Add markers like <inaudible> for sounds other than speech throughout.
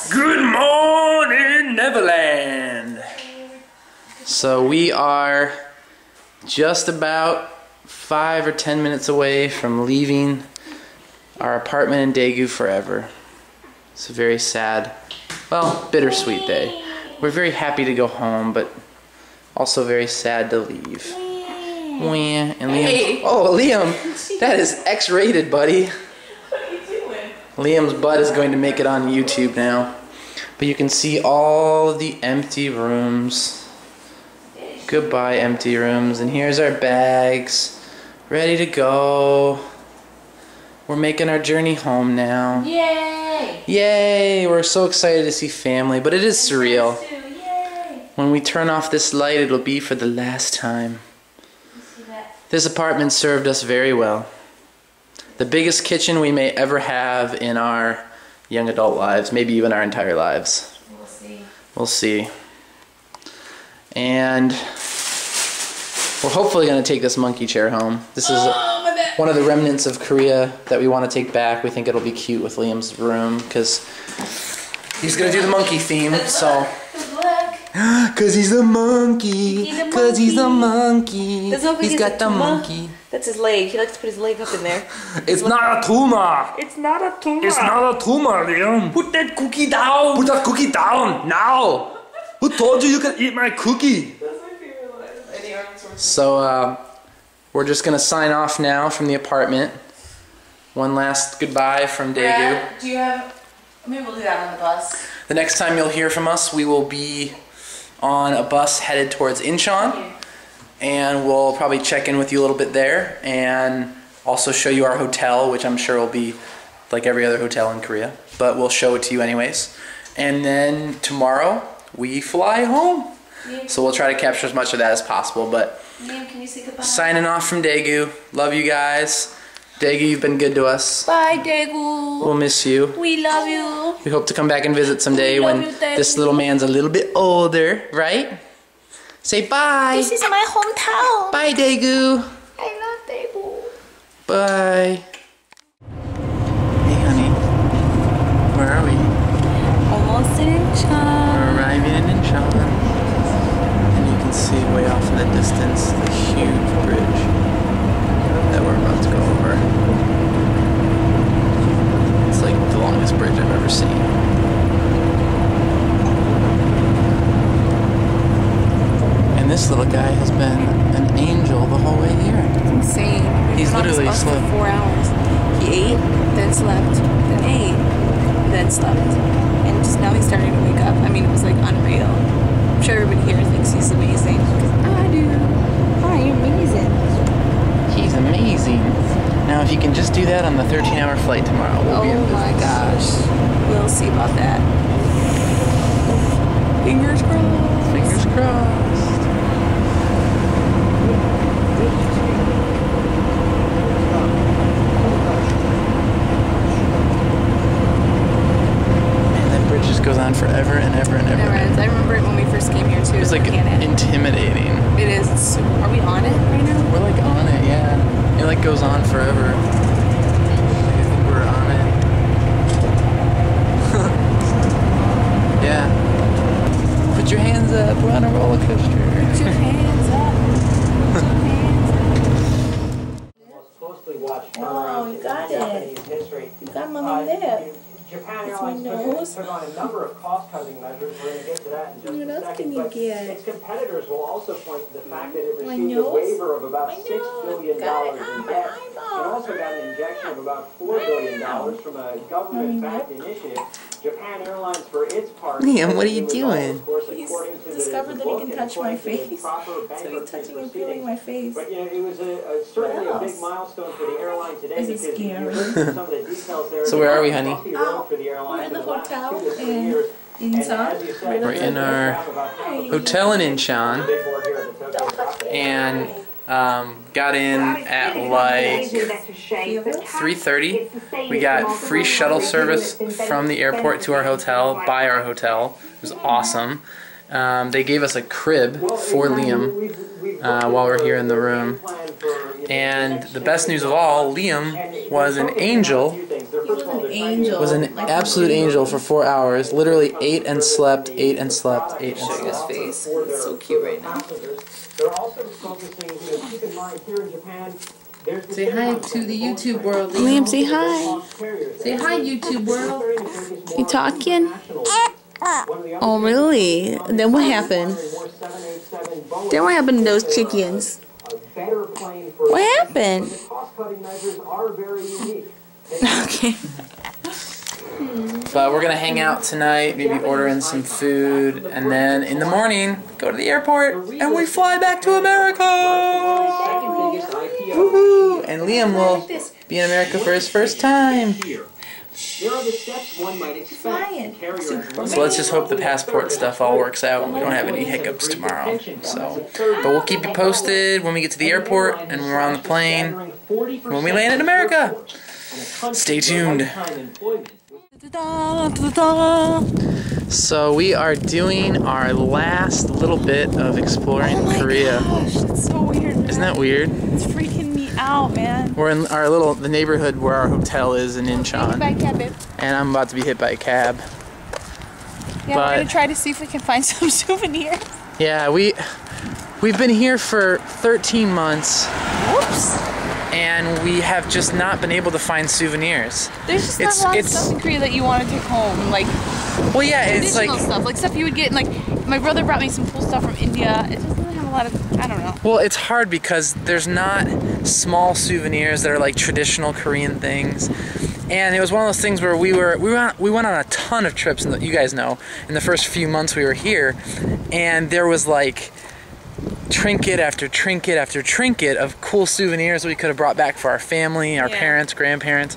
us. Good morning, Neverland. So we are just about five or ten minutes away from leaving our apartment in Daegu forever. It's a very sad, well, bittersweet day. We're very happy to go home, but also very sad to leave. Wah, And Liam, Hey. oh Liam, that is X-rated, buddy. What are you doing? Liam's butt is going to make it on YouTube now. But you can see all the empty rooms. Goodbye, empty rooms. And here's our bags. Ready to go. We're making our journey home now. Yay! Yay! We're so excited to see family, but it is surreal. Yay! When we turn off this light, it'll be for the last time. This apartment served us very well. The biggest kitchen we may ever have in our young adult lives, maybe even our entire lives. We'll see. We'll see. And we're hopefully going to take this monkey chair home. This is Oh, one of the remnants of Korea that we want to take back. We think it'll be cute with Liam's room because he's going to do the monkey theme. So, <gasps> Good luck. because he's a monkey. He's a Because he's a monkey. Does that He's he's got the monkey. That's his leg. He likes to put his leg up in there. <laughs> It's not a tumor. It's not a tumor. It's not a tumor, Liam. Put that cookie down! Put that cookie down now. Who told you you can eat my cookie? That's my favorite line. Any arms So uh, we're just gonna sign off now from the apartment. One last goodbye from Daegu. Do you have? Maybe we'll do that on the bus. The next time you'll hear from us, we will be on a bus headed towards Incheon, and we'll probably check in with you a little bit there, and also show you our hotel, which I'm sure will be like every other hotel in Korea, but we'll show it to you anyways. And then tomorrow we fly home. So we'll try to capture as much of that as possible, but. Liam, can you say goodbye? Signing off from Daegu. Love you guys. Daegu, you've been good to us. Bye, Daegu. We'll miss you. We love you. We hope to come back and visit someday when you, this little man's a little bit older, right? Say bye. This is my hometown. Bye, Daegu. I love Daegu. Bye. Hey, honey. Where are we? Almost in Incheon. We're arriving in Incheon. And you can see way off in the distance the huge bridge that we're about to go over. It's like the longest bridge I've ever seen. And this little guy has been an angel the whole way here. It's insane. We've He's been on this literally bus slept- for four hours. He ate, then slept, then ate, then slept, and just now he's starting to wake up. I mean, it was like unreal. I'm sure everybody here thinks he's amazing. 'cause I do. Hi, you're amazing. He's amazing. Now, if you can just do that on the 13 hour flight tomorrow, we'll Oh be in my gosh. We'll see about that. Fingers crossed. Fingers crossed. Man, that bridge just goes on forever and ever and ever. Never ends. I remember it when we first came here too. It's like looking intimidating. It is. Super, are we on it right now? We're like on it, yeah. It like goes on forever. I think we're on it. yeah. Put your hands up. We're on a roller coaster. Put your hands up. Put your hands most closely watched Oh, turnaround you in got it. Japanese got my lip. Japan It's my nose. took, on a number of cost-cutting measures. We're going to get to that in just What a second. but get? its competitors will also point to the fact that it received a waiver of about My six nose. billion Got it dollars on in ah, debt, eyeball. and also got an injection of about four billion dollars from a government-backed initiative. Japan Airlines, for its part, Liam, what are you it was all, doing? of course, He's according to the- discovered that he can touch my according to the face. proper <laughs> So he's touching and feeling my face. But you know, it was a, a certainly What a big milestone for the airline today Is it because you scary? heard some of the <laughs> details there. So where are we, honey? Oh, for the airline we're in for the hotel two to three in years. And Incheon. as you said, We're in our have about half a Hotel in Incheon. big board here at the Tokyo And um, got in at like 3.30. We got free shuttle service from the airport to our hotel, by our hotel. It was awesome. Um, they gave us a crib for Liam uh, while we're here in the room. And the best news of all, Liam was an angel angel. Was an Like, absolute angel for four hours. Literally ate and slept, ate and slept, ate and Show you slept. his face. It's so cute right now. They're also focusing, you know, keep in mind here in Japan, there's Say hi to the YouTube world. Liam, say hi. Say hi, YouTube world. You talking? Oh, really? Then what happened? Then what happened to those chickens? What happened? Okay. But we're gonna hang out tonight, maybe order in some food, and then in the morning go to the airport and we fly back to America. Woohoo! And Liam will be in America for his first time. So let's just hope the passport stuff all works out. And we don't have any hiccups tomorrow. So, but we'll keep you posted when we get to the airport and we're on the plane. when we land in America. Stay tuned. So we are doing our last little bit of exploring Oh Korea. gosh, so weird. Isn't that weird? It's freaking me out, man. We're in our little the neighborhood where our hotel is in Incheon, babe. and I'm about to be hit by a cab. Yeah, But- we're gonna try to see if we can find <laughs> some souvenirs. Yeah, we we've been here for 13 months, Whoops. And we have just not been able to find souvenirs. There's just It's- not a lot of stuff in Korea that you want to take home, like Well, yeah, it's traditional like stuff, like stuff you would get. In, Like my brother brought me some cool stuff from India. It just doesn't have a lot of. I don't know. Well, it's hard because there's not small souvenirs that are like traditional Korean things. And it was one of those things where we were we went we went on a ton of trips, and you guys know, in the first few months we were here, and there was like trinket after trinket after trinket of cool souvenirs we could have brought back for our family, our Yeah. parents, grandparents,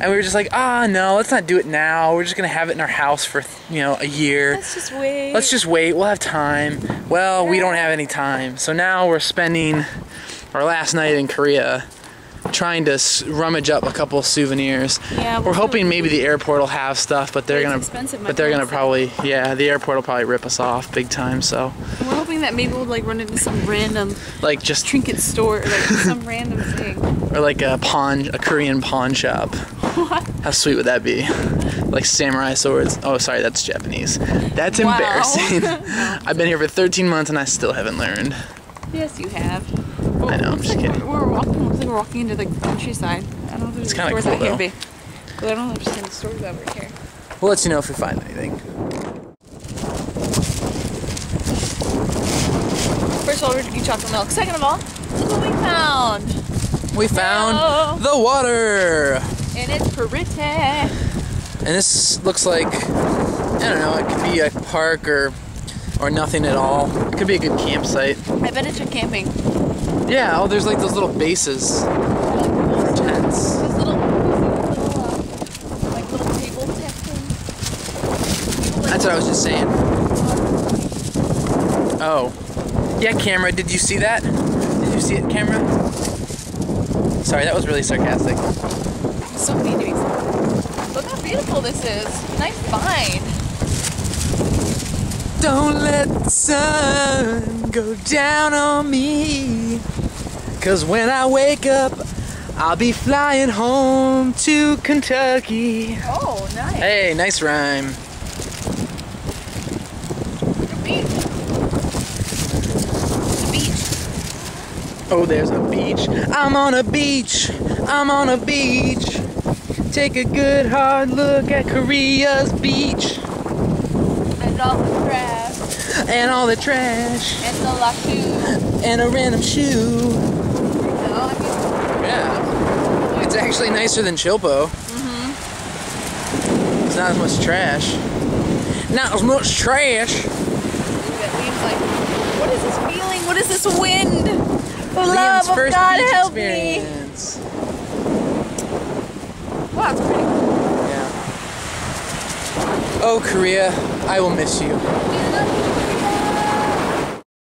and we were just like, ah, no, let's not do it now. We're just gonna have it in our house for you know a year. Let's just wait. Let's just wait. We'll have time. Well, we don't have any time. So now we're spending our last night in Korea trying to s- rummage up a couple souvenirs. Yeah, We're we'll hoping do- maybe the airport will have stuff, but they're It's gonna but they're gonna probably yeah, the airport will probably rip us off big time. So, We're hoping that maybe we'll like run into some random like just trinket store, like some random thing. or like a pawn a Korean pawn shop. What? How sweet would that be? Like samurai swords. Oh, sorry, that's Japanese. That's Wow. embarrassing. <laughs> I've been here for 13 months and I still haven't learned. Yes, you have. I know, I'm just like kidding. We're, we're walking. Looks like we're walking into the countryside. I don't know if there's It's any kinda stores cool, out here, though. babe. But I don't know if there's any stores over here. We'll let you know if we find anything. First of all, we're drinking chocolate milk. Second of all, look what we found. We found Hello. the water. And it's pretty. And this looks like I don't know, it could be a park or or nothing at all. It could be a good campsite. I bet it's for camping. Yeah, oh there's like those little bases for tents. These little, these little, uh, like little table type things. That's what I was just saying. Oh. Yeah, camera, did you see that? Did you see it, camera? Sorry, that was really sarcastic. So mean to. Look how beautiful this is. Nice find. Don't let the sun go down on me. Cause when I wake up, I'll be flying home to Kentucky. Oh, nice. Hey, nice rhyme. The beach. The beach. Oh, there's a beach. I'm on a beach. I'm on a beach. Take a good hard look at Korea's beach And all the grass. And all the trash And the laku. and a random shoe. No, I mean, Yeah. It's actually nicer than Chilpo. Mm-hmm. It's not as much trash. Not as much trash. like, what is this feeling? What is this wind? Liam's love of God beach help me. experience. Wow, it's pretty. Yeah. Oh, Korea, I will miss you.